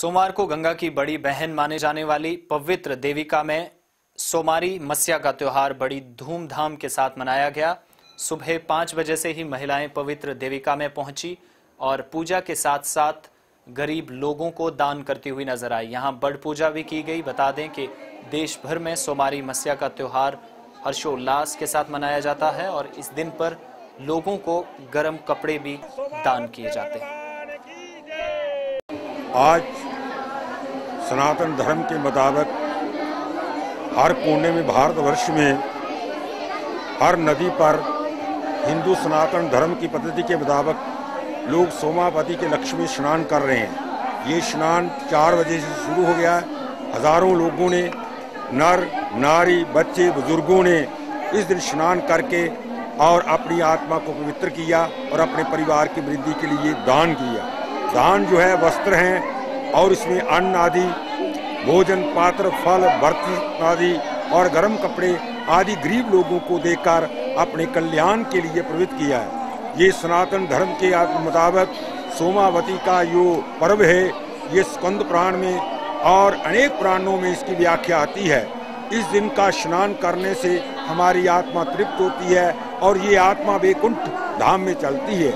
सोमवार को गंगा की बड़ी बहन माने जाने वाली पवित्र देविका में सोमारी मस्या का त्योहार बड़ी धूमधाम के साथ मनाया गया। सुबह पाँच बजे से ही महिलाएँ पवित्र देविका में पहुँची और पूजा के साथ साथ गरीब लोगों को दान करती हुई नज़र आई। यहाँ बड़ पूजा भी की गई। बता दें कि देश भर में सोमारी मस्या का त्योहार हर्षोल्लास के साथ मनाया जाता है और इस दिन पर लोगों को गर्म कपड़े भी दान किए जाते हैं। आज सनातन धर्म के मुताबिक हर कोने में भारतवर्ष में हर नदी पर हिंदू सनातन धर्म की पद्धति के मुताबिक लोग सोमावती के लक्ष्मी स्नान कर रहे हैं। ये स्नान चार बजे से शुरू हो गया। हज़ारों लोगों ने, नर, नारी, बच्चे, बुज़ुर्गों ने इस दिन स्नान करके और अपनी आत्मा को पवित्र किया और अपने परिवार की वृद्धि के लिए दान किया। दान जो है वस्त्र हैं और इसमें अन्न आदि, भोजन, पात्र, फल, बर्तन आदि और गर्म कपड़े आदि गरीब लोगों को देकर अपने कल्याण के लिए प्रवृत्त किया है। ये सनातन धर्म के मुताबिक सोमावती का यो पर्व है। ये स्कंद प्राण में और अनेक प्राणों में इसकी व्याख्या आती है। इस दिन का स्नान करने से हमारी आत्मा तृप्त होती है और ये आत्मा वेकुंठ धाम में चलती है।